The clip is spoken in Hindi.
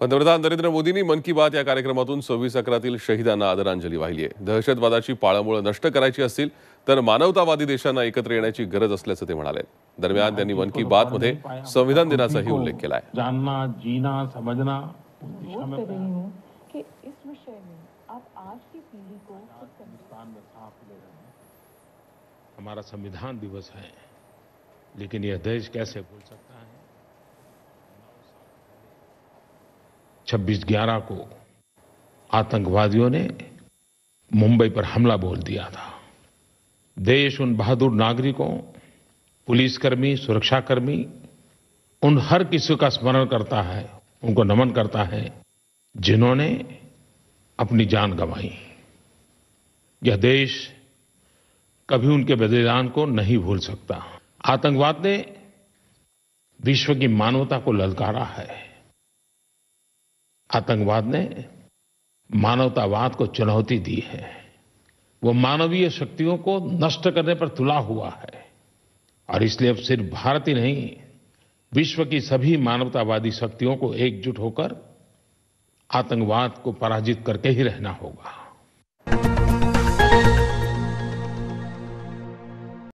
पंतप्रधान नरेंद्र मोदींनी मन की बात या कार्यक्रमातून सव्वीस अकरातील शहीदांना आदरांजली वाहिली आहे. दहशतवादाची पाळंमुळं नष्ट करायची असतील तर मानवतावादी देशांना एकत्र येण्याची गरज असल्याचं ते म्हणाले. दरम्यान त्यांनी मन की बात मध्ये संविधान दिनाचाही उल्लेख केला आहे जानना जीना समझना उस दिशा नोट में कर रही कि इस विषय में आप आज की पीढ़ी को खुद समझ हिंदुस्तान में साफ ले रहे हैं। हमारा संविधान दिवस है लेकिन यह देश कैसे भूल सकता 26 ग्यारह को आतंकवादियों ने मुंबई पर हमला बोल दिया था। देश उन बहादुर नागरिकों, पुलिसकर्मी, सुरक्षाकर्मी, उन हर किसी का स्मरण करता है, उनको नमन करता है, जिन्होंने अपनी जान गंवाई। यह देश कभी उनके बलिदान को नहीं भूल सकता। आतंकवाद ने विश्व की मानवता को ललकारा है। आतंकवाद ने मानवतावाद को चुनौती दी है। वो मानवीय शक्तियों को नष्ट करने पर तुला हुआ है। और इसलिए अब सिर्फ़ भारत ही नहीं, विश्व की सभी मानवतावादी शक्तियों को एकजुट होकर आतंकवाद को पराजित करके ही रहना होगा।